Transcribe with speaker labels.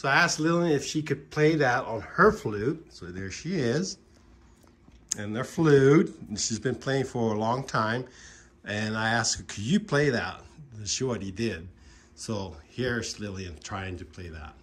Speaker 1: So I asked Lillian if she could play that on her flute. So there she is. And their flute, and she's been playing for a long time. And I asked her, could you play that? And she already did. So here's Lillian trying to play that.